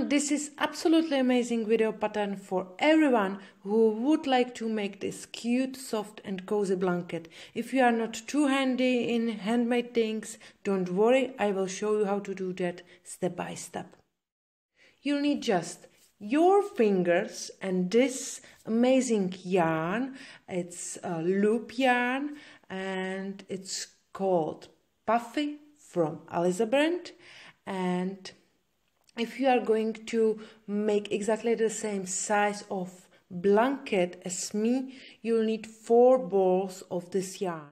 everyone, this is absolutely amazing video pattern for everyone who would like to make this cute, soft and cozy blanket. If you are not too handy in handmade things, don't worry, I will show you how to do that step by step. You'll need just your fingers and this amazing yarn. It's a loop yarn and it's called Puffy from Alize and if you are going to make exactly the same size of blanket as me, you'll need four balls of this yarn.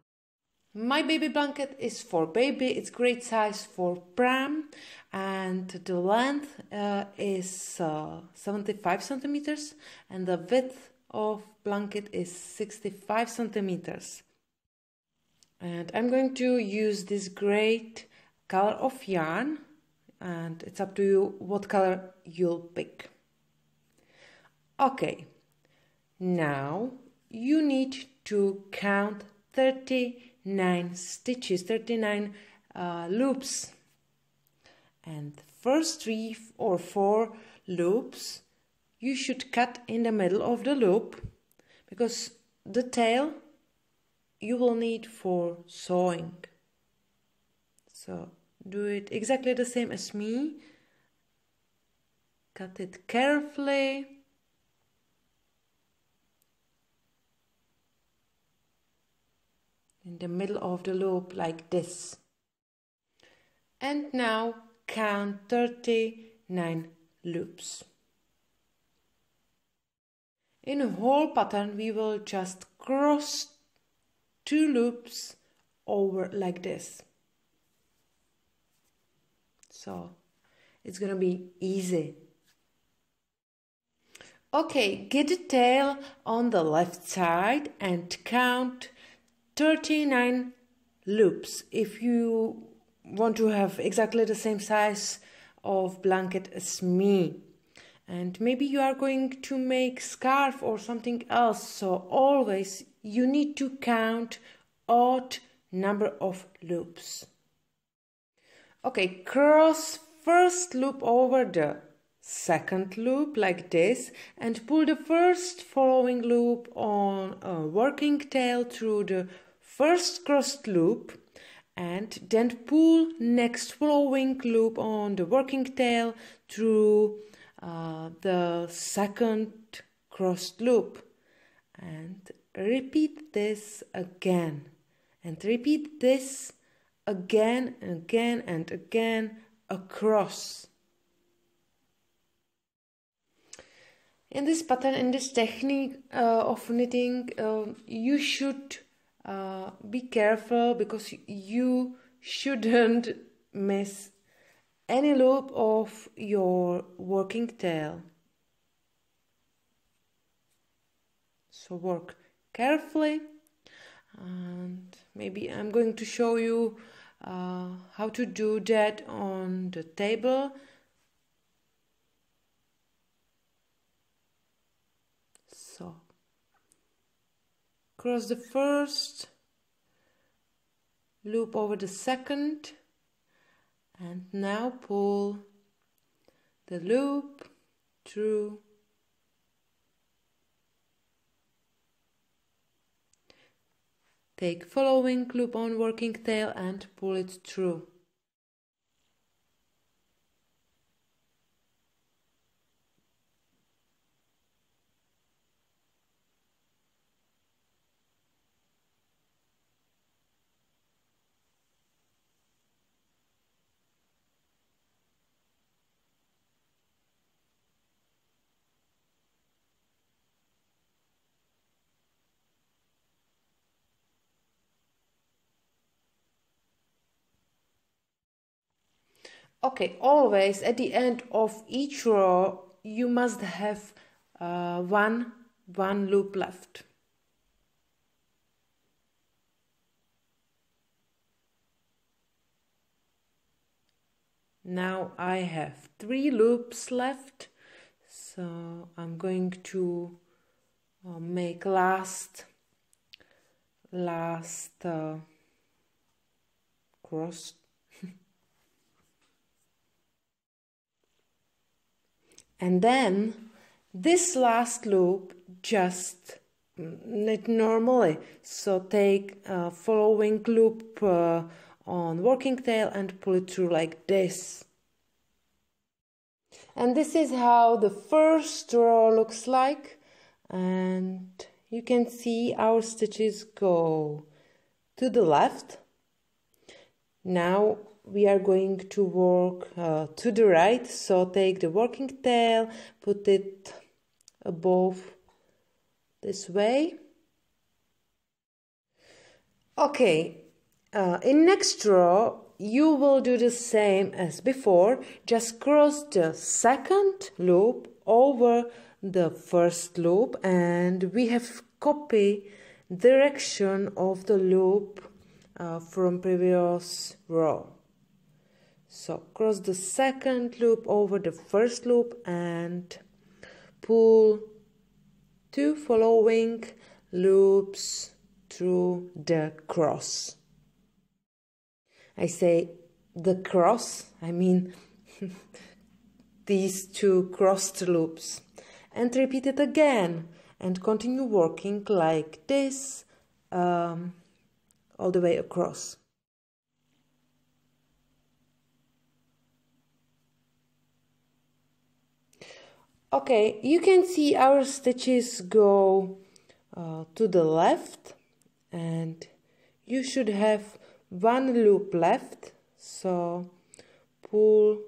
My baby blanket is for baby, it's great size for pram and the length uh, is uh, 75 centimeters and the width of blanket is 65 centimeters. And I'm going to use this great color of yarn and it's up to you what color you'll pick. Okay, now you need to count 39 stitches, 39 uh, loops. And first three or four loops you should cut in the middle of the loop because the tail you will need for sewing. So do it exactly the same as me. Cut it carefully. In the middle of the loop like this. And now count 39 loops. In a whole pattern we will just cross two loops over like this so it's gonna be easy. Okay, get the tail on the left side and count 39 loops. If you want to have exactly the same size of blanket as me. And maybe you are going to make scarf or something else. So always you need to count odd number of loops. Okay, cross first loop over the second loop like this and pull the first following loop on a working tail through the first crossed loop and then pull next following loop on the working tail through uh, the second crossed loop. And repeat this again. And repeat this again and again and again across. In this pattern, in this technique uh, of knitting, uh, you should uh, be careful because you shouldn't miss any loop of your working tail. So work carefully and maybe I'm going to show you uh, how to do that on the table. So cross the first loop over the second. And now pull the loop through Take following loop on working tail and pull it through. Okay always at the end of each row you must have uh, one one loop left. Now I have three loops left so I'm going to uh, make last last uh, cross and then this last loop just knit mm, normally so take a following loop uh, on working tail and pull it through like this. And this is how the first row looks like. And you can see our stitches go to the left. Now we are going to work uh, to the right. So take the working tail put it above this way. Okay uh, in next row you will do the same as before. Just cross the second loop over the first loop and we have copy direction of the loop uh, from previous row so cross the second loop over the first loop and pull two following loops through the cross. I say the cross, I mean these two crossed loops and repeat it again and continue working like this um, all the way across. Okay, you can see our stitches go uh, to the left and you should have one loop left. So pull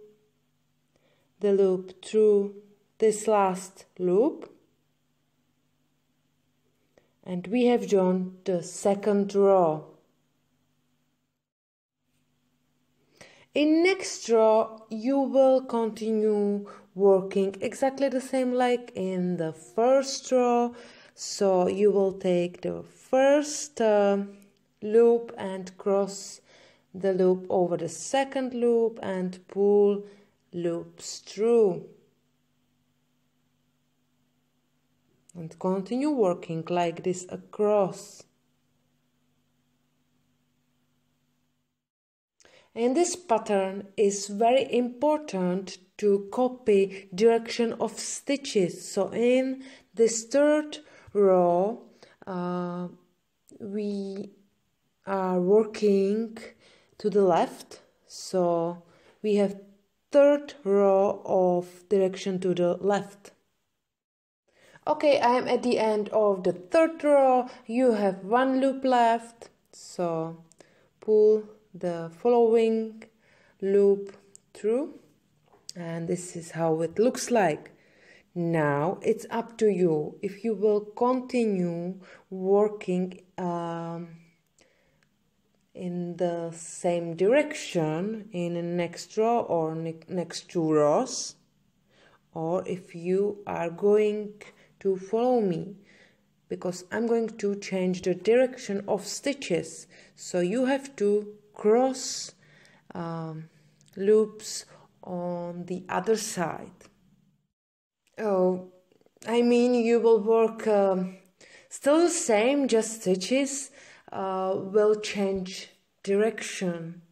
the loop through this last loop. And we have joined the second row. In next row you will continue working exactly the same like in the first row so you will take the first uh, loop and cross the loop over the second loop and pull loops through. And continue working like this across. And this pattern is very important to copy direction of stitches. So in this third row uh, we are working to the left. So we have third row of direction to the left. Okay I am at the end of the third row. You have one loop left. So pull the following loop through and this is how it looks like. Now it's up to you if you will continue working um, in the same direction in the next row or ne next two rows or if you are going to follow me because I'm going to change the direction of stitches. So you have to cross um, loops on the other side. Oh, I mean, you will work um, still the same, just stitches uh, will change direction.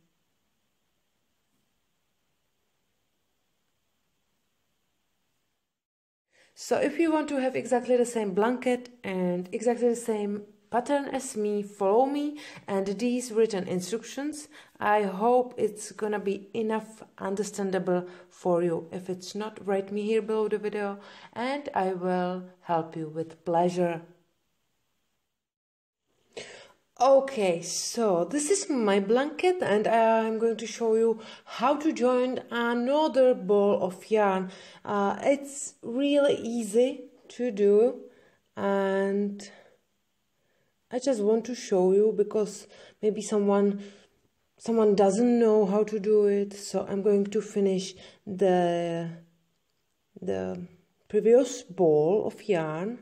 So if you want to have exactly the same blanket and exactly the same pattern as me, follow me and these written instructions. I hope it's gonna be enough understandable for you. If it's not, write me here below the video and I will help you with pleasure. Okay, so this is my blanket and I'm going to show you how to join another ball of yarn. Uh, it's really easy to do and I just want to show you because maybe someone someone doesn't know how to do it. So I'm going to finish the the previous ball of yarn.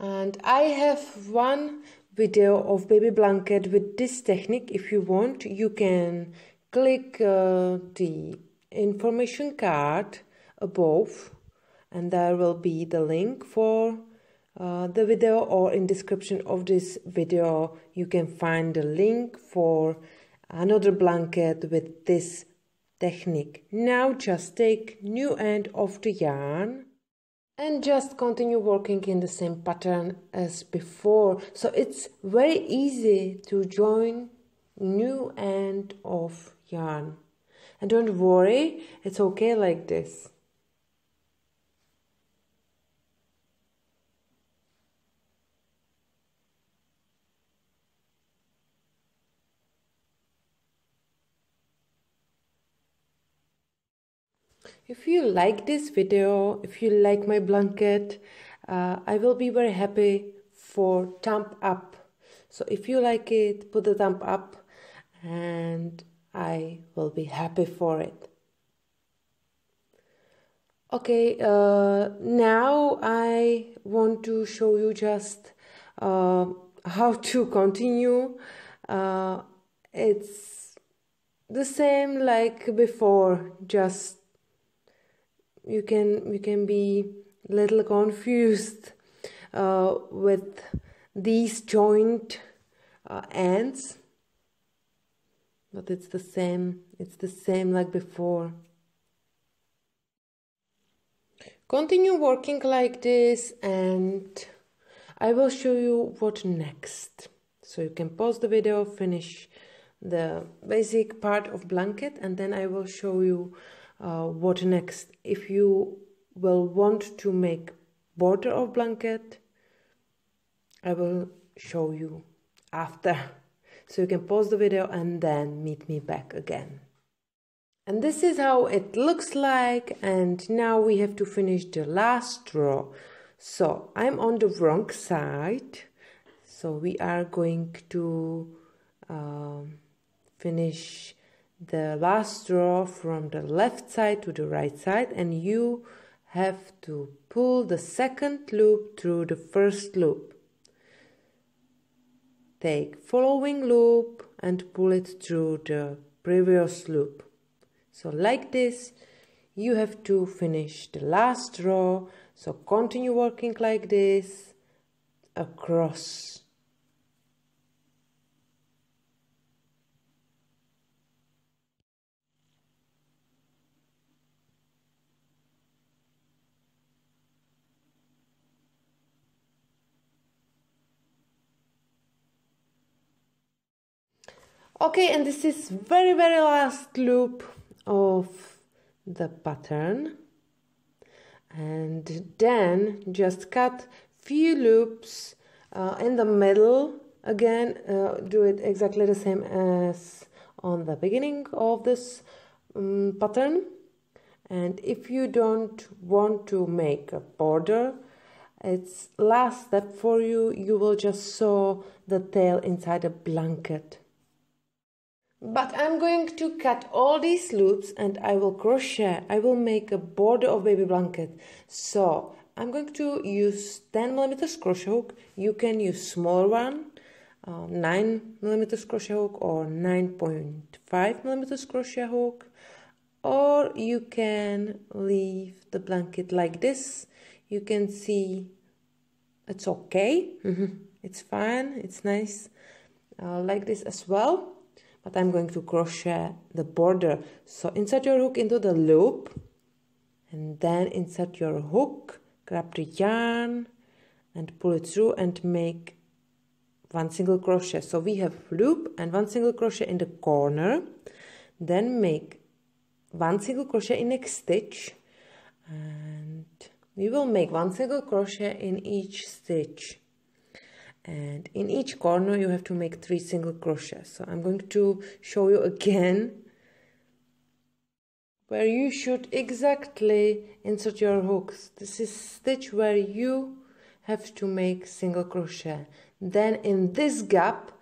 And I have one video of baby blanket with this technique. If you want you can click uh, the information card above and there will be the link for uh, the video or in description of this video you can find the link for another blanket with this technique. Now just take new end of the yarn and just continue working in the same pattern as before. So it's very easy to join new end of yarn. And don't worry, it's okay like this. If you like this video, if you like my blanket, uh, I will be very happy for thumb up. So if you like it, put a thumb up and I will be happy for it. Okay, uh, now I want to show you just uh, how to continue. Uh, it's the same like before, just you can you can be a little confused uh, with these joint uh, ends. But it's the same it's the same like before. Continue working like this and I will show you what next. So you can pause the video finish the basic part of blanket and then I will show you uh, what next? If you will want to make border of blanket I will show you after. So you can pause the video and then meet me back again. And this is how it looks like and now we have to finish the last row. So I'm on the wrong side. So we are going to um, finish the last row from the left side to the right side and you have to pull the second loop through the first loop. Take following loop and pull it through the previous loop. So like this you have to finish the last row so continue working like this across okay and this is very very last loop of the pattern. And then just cut few loops uh, in the middle. Again uh, do it exactly the same as on the beginning of this um, pattern. And if you don't want to make a border it's last step for you. You will just sew the tail inside a blanket but I'm going to cut all these loops and I will crochet. I will make a border of baby blanket. So I'm going to use 10 millimeters crochet hook. You can use smaller one uh, 9 millimeters crochet hook or 9.5 millimeters crochet hook. Or you can leave the blanket like this. You can see it's okay. It's fine. It's nice uh, like this as well but I'm going to crochet the border. So insert your hook into the loop. And then insert your hook. Grab the yarn and pull it through and make one single crochet. So we have loop and one single crochet in the corner. Then make one single crochet in next stitch. And we will make one single crochet in each stitch and in each corner you have to make three single crochets. So I'm going to show you again where you should exactly insert your hooks. This is stitch where you have to make single crochet. Then in this gap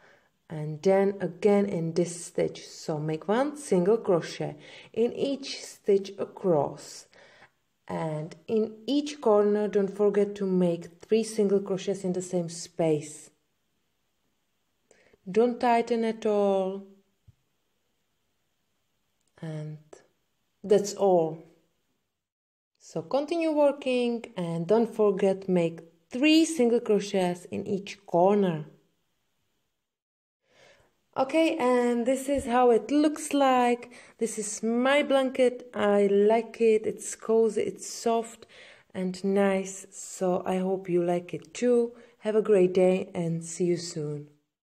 and then again in this stitch. So make one single crochet. In each stitch across and in each corner don't forget to make three single crochets in the same space. Don't tighten at all. And that's all. So continue working and don't forget make three single crochets in each corner Okay, and this is how it looks like. This is my blanket. I like it. It's cozy, it's soft and nice. So I hope you like it too. Have a great day and see you soon.